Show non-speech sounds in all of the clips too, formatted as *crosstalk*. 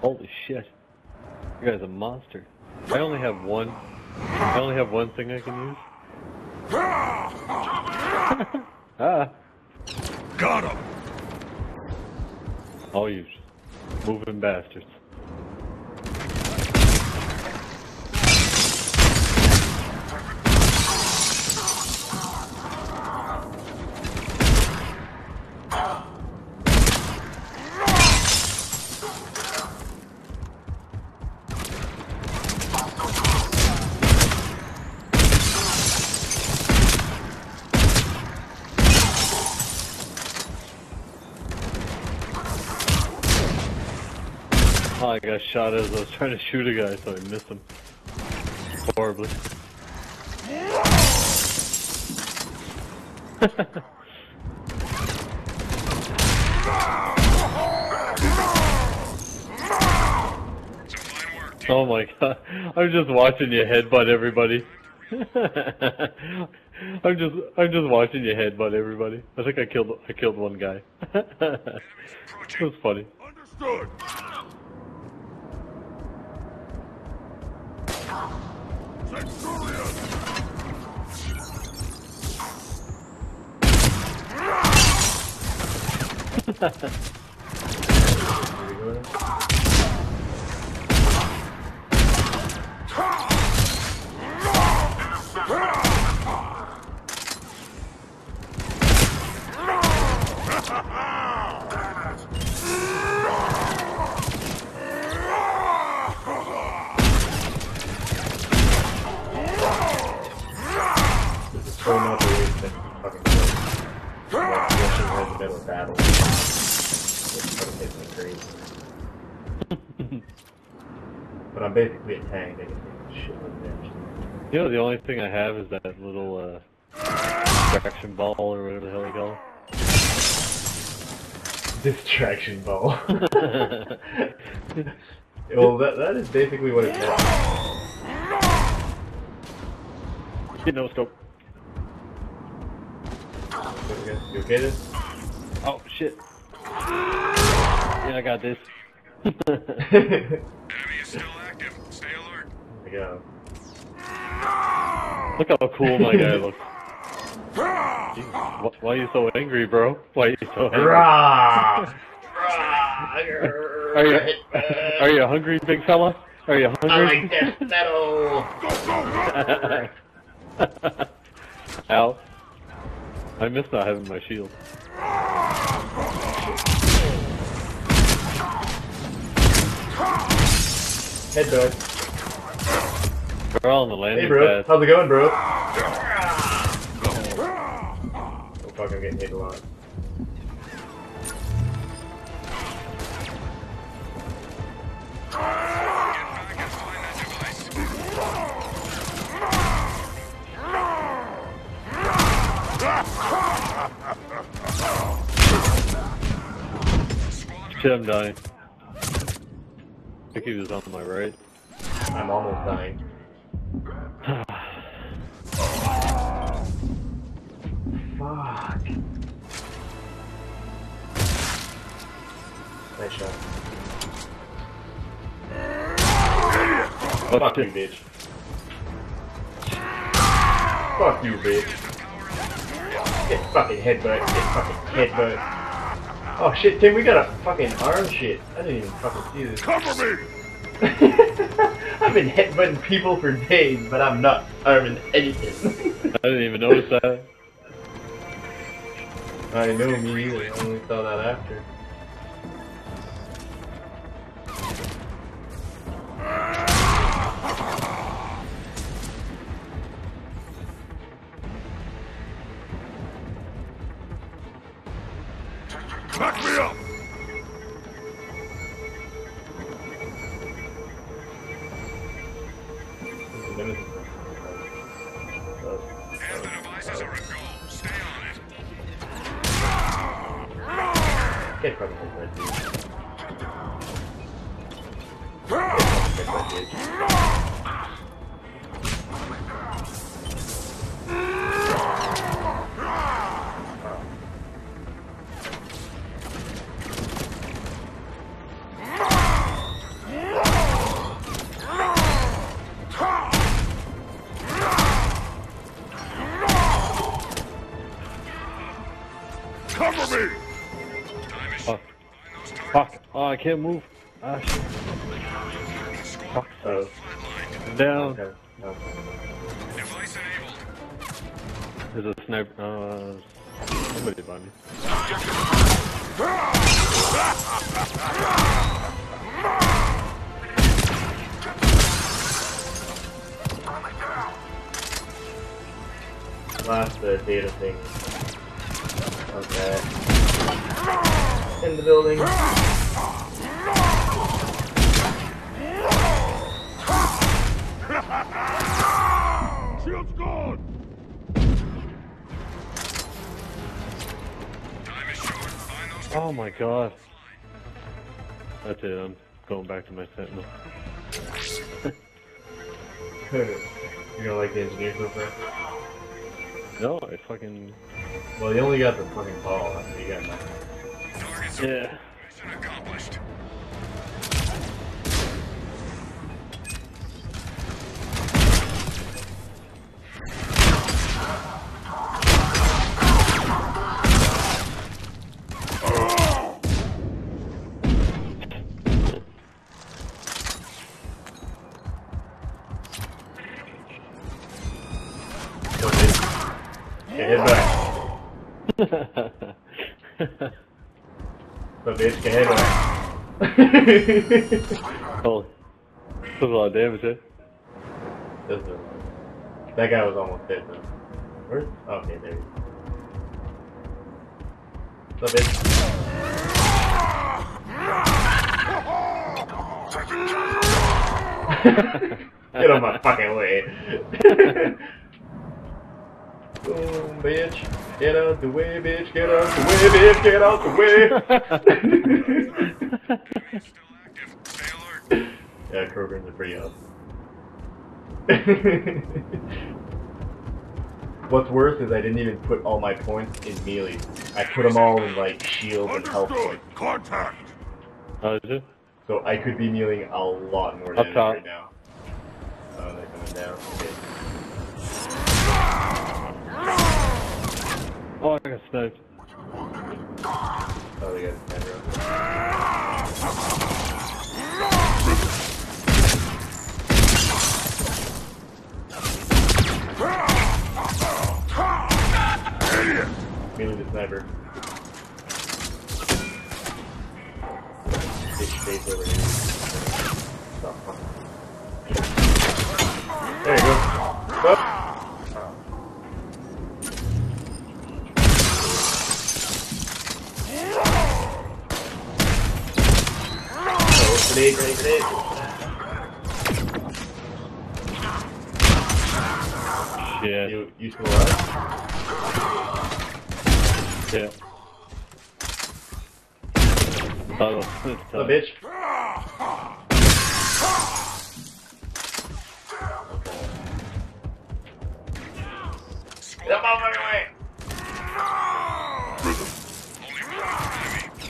Holy shit. You guy's a monster. I only have one. I only have one thing I can use. *laughs* ah. Got him. All you moving bastards. Oh, I got shot as I was trying to shoot a guy, so I missed him. Horribly. *laughs* oh my god. I'm just watching you headbutt everybody. *laughs* I'm just I'm just watching you headbutt everybody. I think I killed I killed one guy. *laughs* it was funny. Understood. Centurion. *laughs* This is so not the way that you fucking play. Like, rushing right in the middle of battle. It's fucking hits me crazy. *laughs* but I'm basically a tank. I can take shit with damage. You know, the only thing I have is that little uh, distraction ball or whatever the hell they call it. *laughs* Distraction ball. it. *laughs* well, that, that is basically what it's meant. Get no scope. You okay then? Oh shit. Yeah, I got this. *laughs* Enemy is still active. Stay alert. I go. Look how cool my guy *laughs* looks. Jeez, Why are you so angry, bro? Why are you so angry? Rah! Are you are you hungry, big fella? Are you hungry? I like death metal! *laughs* Al, I miss not having my shield. Headbutt. We're all on the landing Hey bro, pad. how's it going bro? Oh fuck, I'm getting hit a lot. Shit, I'm dying. I think he was on my right. I'm almost dying. Fuck. Nice shot. Oh, Fuck you, bitch. Fuck you, bitch. Get fucking headbutt. Get fucking headbutt. Oh shit, Tim, we got a fucking arm shit. I didn't even fucking see this. Cover me. *laughs* I've been headbutting people for days, but I'm not arming anything. *laughs* I didn't even notice that. I know, me either. I only saw that after. Good fucking headbutt, dude. Headbutt, dude. Cover me! Fuck. Fuck. Oh, I can't move. Ah, shit. Fuck. Oh, Down. okay. No. Device enabled. There's a sniper. Uh, somebody by me. Last uh, data thing. Okay. In the building. Shield's gone. Time is short. Find those Oh my god. That's it. I'm going back to my sentinel. *laughs* you don't like the engineer so far? No, I fucking. Well, you only got the fucking ball. You got nothing. Yeah. Mission accomplished. So bitch. Get back. Bitch, get hit. Holy. A lot of damage, eh? Is- that guy was almost dead though. Where? Okay, there. So bitch. Get on my fucking way. *laughs* Boom, bitch. Get out the way, bitch. Get out the way, bitch. Get out the way. Still active. Stay alert. yeah, Krogans are pretty awesome. *laughs* What's worse is I didn't even put all my points in melee. I put them all in like shield and health points. Contact. Oh, is it? So I could be meleeing a lot more Up damage top. right now. Oh, they're coming down. Okay. Oh, I got sniped. Oh, they got a. Melee the sniper. There you go. Oh. Grenade, grenade, grenade. Yeah. You, you still alive? Yeah. Oh, it's *laughs* Oh, oh bitch. Get out of my way!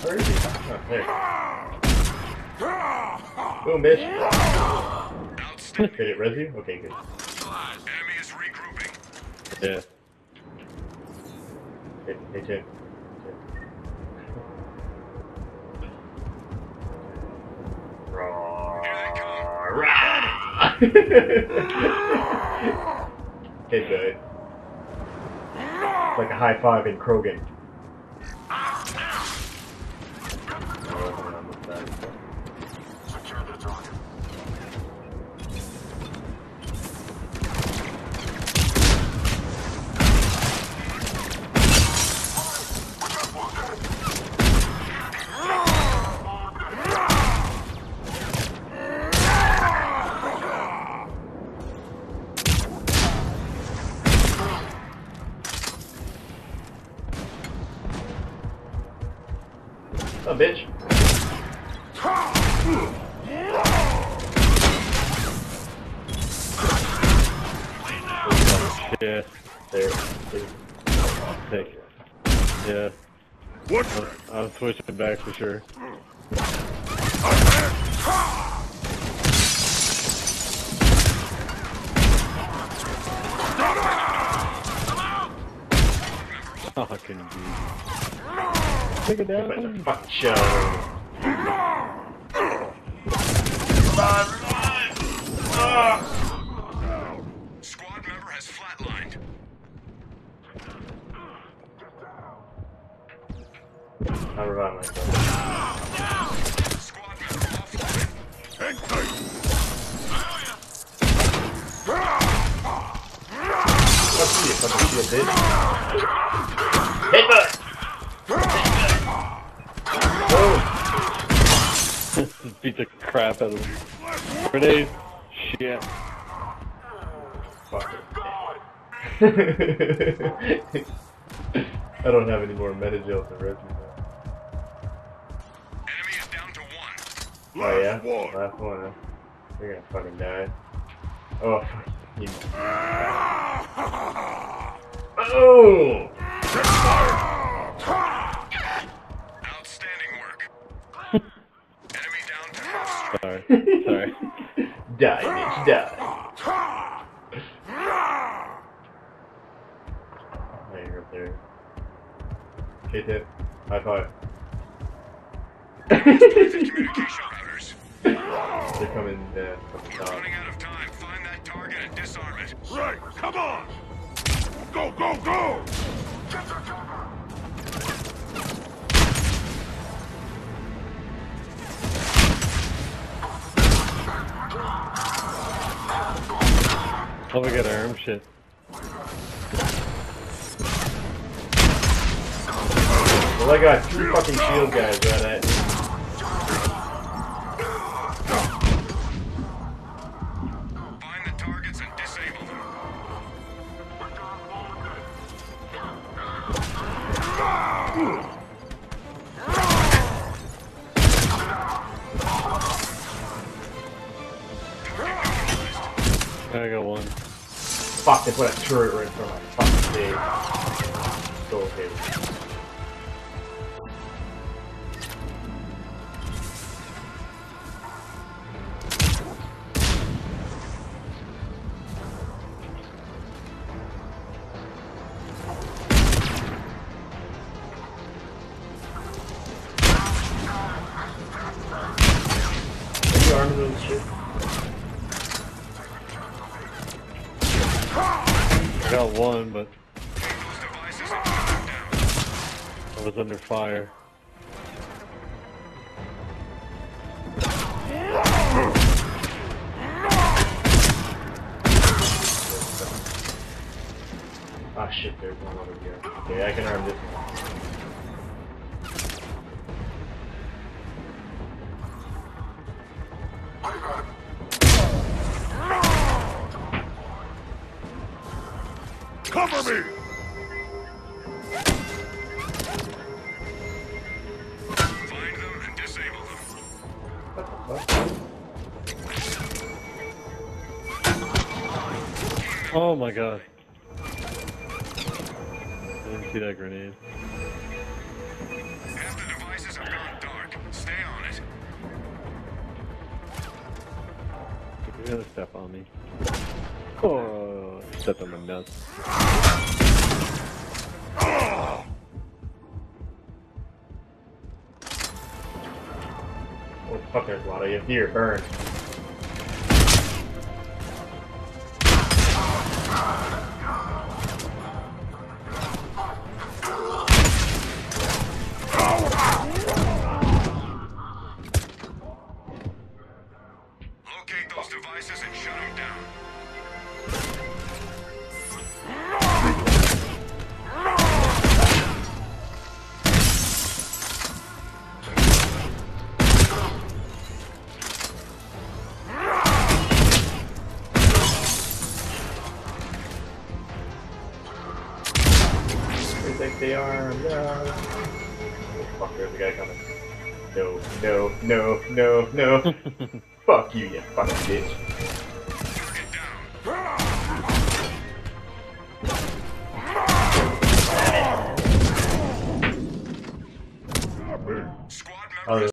Where is he? Oh, there. Boom, bitch. Did it res you? Okay, good. Enemy is regrouping. Yeah. Hey, hey, Tim. *laughs* Hey, good. Like a high five in Krogan. Yeah. There. Take it. Yeah. What's I'm, I'm switching back for sure. Fucking dude. Take it down. fucking show. The crap out of him. Grenade. Shit. Fuck it. I don't have any more medi-gel to rip me. Enemy is down to one. Oh yeah? Last one, huh? You're gonna fucking die. Oh, fuck. *laughs* You. Oh! Outstanding work. Enemy down to half Sorry. Sorry. *laughs* Die, bitch, die. Hey, you're up there. K-tip. High five. *laughs* They're coming uh, We're running out of time. Find that target and disarm it. Right, come on! Go, go, go! Oh, we got arm shit. Well, I got two fucking shield guys right at me. Find the targets and disable them. I got one. Fuck, they put a turret right in front of my fucking face. Got one, but. I was under fire. Ah shit, there's one over here. Okay, I can arm this one. Oh my god. I didn't see that grenade. Half the devices have gone dark. Stay on it. You're gonna step on me. Oh, stepped on my nuts. Oh fuck, there's a lot of you. Here, burn. Protect are no. Oh, fuck, there's a guy coming. No, no, no, no, no. *laughs* fuck you, you fucking bitch.